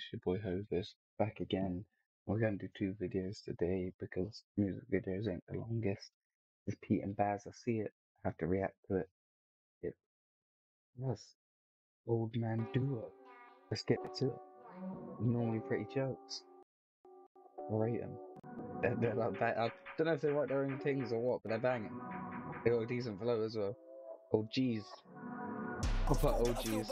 it's your boy Hovis back again. We're gonna do two videos today because music videos ain't the longest. It's Pete and Bas. I see it, I have to react to it. It was old man duo. Let's get to it. Normally pretty jokes. Rate them. They're, they're like ba- I don't know if they write their own things or what, but they're banging. They got a decent flow as well. Oh. I'll put oh jeez.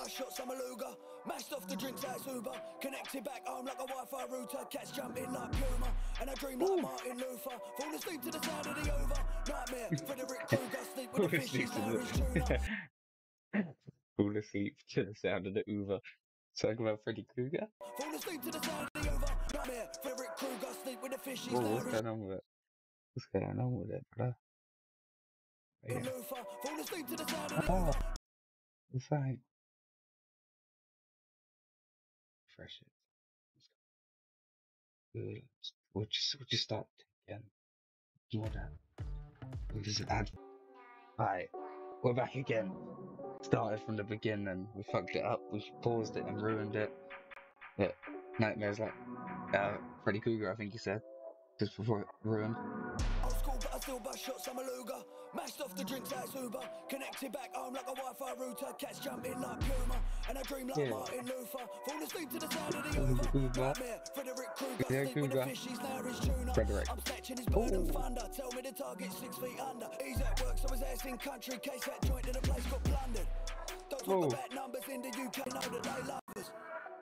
Mashed off the drinks as Uber, connected back home like a Wi-Fi router. Cats jumping like Puma, and I dream like Martin Luther. Fall asleep to the sound of the Uber. Nightmare, Frederick Krueger, sleep with the fishes. Fall asleep to the sound of the Uber. Talking about Freddy Krueger? Fall asleep to the sound of the Uber. Nightmare, Frederick Krueger, sleep with the fishes, Whoa, what's going on with it? What's going on with it, bro? Yeah. Luther. Fall asleep to the sound of the Oh, it's like fresh it. We'll just we'll just start again. Ignore that. We'll add. Alright, we're back again. Started from the beginning. We fucked it up. We paused it and ruined it. But nightmares like uh, Freddy Krueger, I think you said, just before it ruined. Shots, I'm a Luger. Mashed off the drinks as Uber. Connected back home like a Wi-Fi router. Cats jumping like Puma. And I dream like Yeah. Martin Luther. Fall asleep to the sound of the Uber. Uber. Nightmare, Frederick Krueger. Yeah, Sleep with the Krueger. fishies, now is tuna. Frederick. I'm snatching his bird and Ooh. thunder. Tell me the target six feet under. He's at work, so his ass in country. Case that joint in the place got plundered. Don't talk Ooh. about numbers in the UK, know that they love us.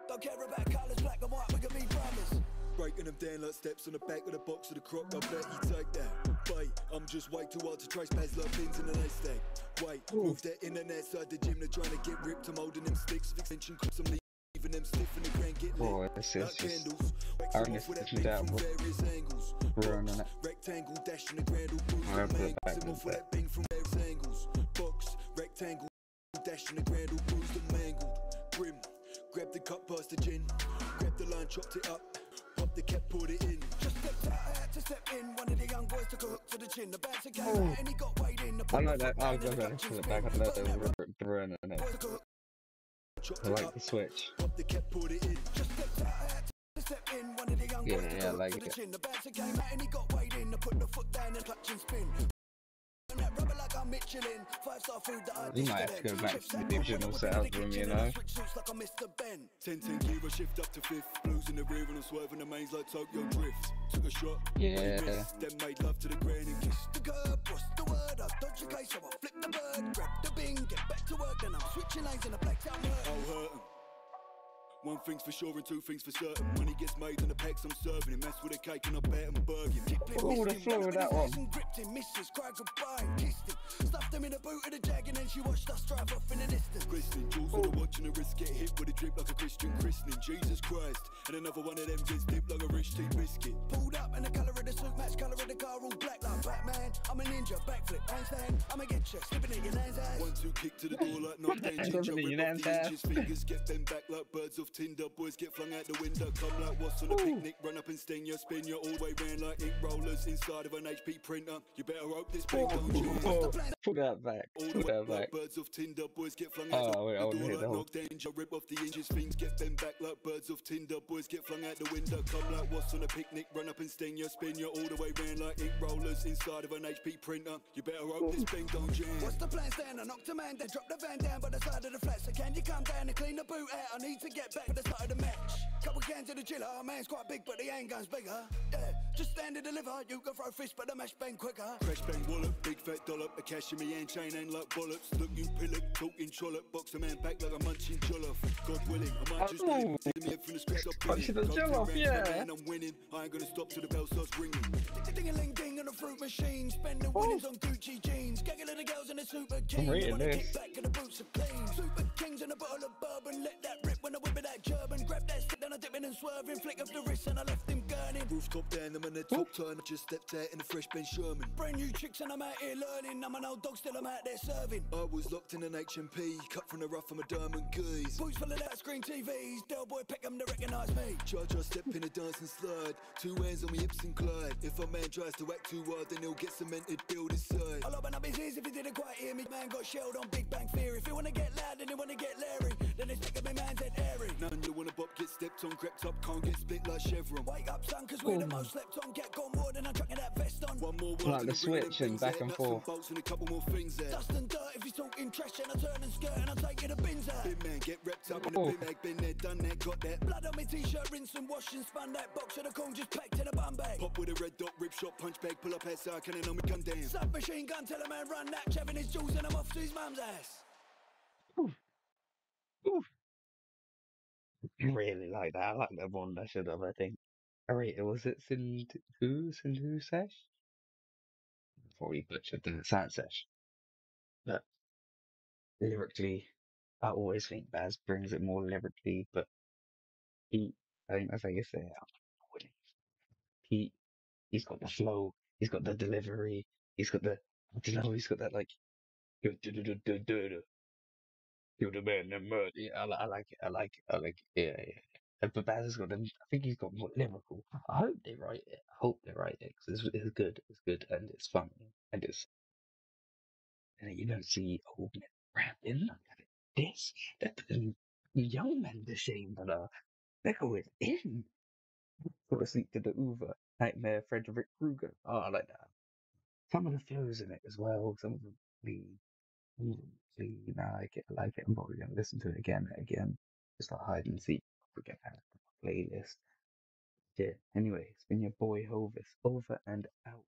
Don't care about colours, black and white, we can be brothers. Breaking them down like steps on the back of the box of the croc. I bet you take that. Wait, I'm just way too hard to trace past like pins in an haystack. Wait, move that internet side the gym. They're trying to get ripped. I'm holding them sticks. of Extension clips. I'm leaving them stiff in the grand get lit. Boy, this is just I them missed off that this beat out, from various angles. ruining it. Rectangle dash in the grandle. Bruise I'll the put it back Sim in off with there. that bing from various angles. Box, rectangle, dash in the grandle. Bruised and mangled. Grim, grab the cup past the gin. Grab the line, chopped it up. Pop the cap, poured it in. I I know that. the I'll foot go down back and to the clutch back. I know they were ruining it. I like the switch. It I Yeah, yeah, I like it. Chin. The bouncer came out and he got weighed in. To put the foot down and clutch and spin. And that rubber like I'm Michelin. Five star food that I might have to go back to the original I put set in the you know? I switch suits like I'm Mr. Benn. 10 10 gear, shift up to fifth. Blues in the rear and I'm swerving the mains like Tokyo Drift. Took a shot, Yeah. then made love to the ground and kissed. the curb, what's the word? I dodge your case, so I flip the bird, grab the bing, get back to work, then I'm switching lanes in a black town hurt. I'll hurt him. One thing's for sure and two things for certain. Money gets made and the packs I'm serving him. Mess with a cake and I bet burger. Oh, the flow of that one. Gripped him, misses, cried goodbye and kissed him. Stuffed him in the boot of the jag and then she watched us drive off in the distance. Glistening, jewels on the watch the wrist get hit with a drip like a Christian christening. Jesus Christ. And another one of them gets dipped like a rich tea biscuit. Pulled up and the colour of the suit match colour of the car all black like Batman. I'm a ninja, backflip, handstand. I'ma get you, slipping in your nan's ass. One two kick to the door like knockdown ginger. Somebody Rip in off the inches, fingers get bent back like birds of tinder. Boys get flung out the window. Come like what's on a picnic. Run up and sting you, spin you all way round like ink rollers inside of an HP printer. You better hope this big don't jam. Oh, pull that back. All Pull that back. birds of tinder. Boys get flung Oh, out wait, the wanna door like whole- danger. Rip off the inches, things get bent back like birds of tinder. Boys get flung out the window. Come like what's on a picnic. Run up and sting you, spin you all the way round like ink rollers inside of an HP printer. You better hope this bang don't jam. What's the plan, Stan? I knocked a man, then dropped the van down by the side of the flat. So can you come down and clean the boot out? I need to get back for the start of the match. Couple cans of the chiller, our man's quite big, but the handgun's bigger. Yeah, just stand and deliver. You can throw fists, but the mash bang quicker. Crash bang wallop, big fat dollop, a cash in me hand chain ain't like bollocks. Look you pillock, talking trollop, box a man back like a munching jollof. God willing, I might just Oh. live. Hit me up from the scratch up Munching the Cocktail jollof, round, yeah. man, I'm winning. I ain't gonna stop till the bell starts ringing. Ding a ling ding on a fruit machine, spending winnings oh. on Gucci jeans. Gaggle of the girls in the super kings. reading Wanna this. back and the boots are clean. Super kings and a bottle of bourbon, let that rip when I whip it that and swerving, flick of the wrist and I left him gurning. Rooftop down, I'm on the top turn. I just stepped out in a fresh Ben Sherman. Brand new chicks and I'm out here learning. I'm an old dog, still I'm out there serving. I was locked in an HMP, cut from the rough, I'm a diamond goose. Boots full of that screen TVs. Del boy Peckham to recognise me. Charge, I step in a dancing slide. Two hands on my hips and glide. If a man tries to act too hard, then he'll get cemented, build his side. I'll open up his ears if he didn't quite hear me. Man got shelled on Big Bang Theory. If you wanna get loud, then you wanna get Larry. Then they stick at me man's head airy. None stepped on, crept up, can't get split like Chevron. Wake up, son, cause we're the most slept on. Get gone more than I'm chucking that vest on. One more word Like the the ring of them switch and back and forth. bolts and a couple more things there. Dust and dirt if he's talking trash and I turn and skirt and I take you to bins out. Bin man, get repped up in the Oh. bin bag, been there, done that, got that. Blood on my t-shirt, rinse and wash and spun that box of the corn just packed in a bum bag. Pop with a red dot, rip shot, punch bag, pull up head side, can I know me gun down. Submachine gun, tell a man run that, having his jewels and I'm off to his mum's ass. Mm. really like that. I like the one. I should have, I think. I rate it. Was it Sindhu? Sindhu Sesh? Before we butchered the sound sesh. But lyrically, I always think Bas brings it more lyrically, but he, I think that's how you say it. He, he's got the flow, he's got the delivery, he's got the, I don't know, he's got that like, you're the man that murdered. Yeah, I, I like it, I like it, I like it. Yeah, yeah. Bas has got, I think he's got more lyrical. I hope they write it. I hope they write it because it's, it's good, it's good, and it's funny, and it's, and you don't see old men rapping. It. This, they're putting young men to shame, but uh, they're going in. Go to sleep to the Uber. Nightmare Frederick Krueger. Oh, I like that. Some of the flows in it as well. Some of them of. I get. Like it. I'm probably to listen to it again and again. Just like hide and seek. Going to have playlist. Yeah. Anyway, it's been your boy Hovis. Over and out.